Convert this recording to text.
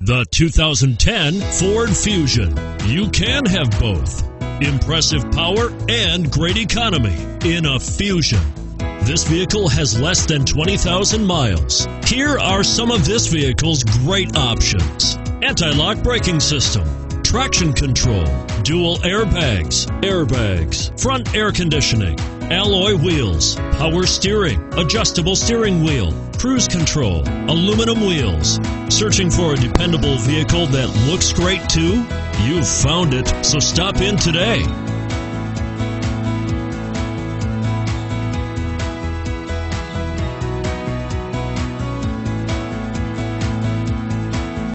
The 2010 Ford Fusion. You can have both. Impressive power and great economy in a Fusion. This vehicle has less than 20,000 miles. Here are some of this vehicle's great options. Anti-lock braking system, traction control, dual airbags, airbags, front air conditioning, alloy wheels, power steering, adjustable steering wheel, cruise control, aluminum wheels. Searching for a dependable vehicle that looks great too? You've found it, so stop in today.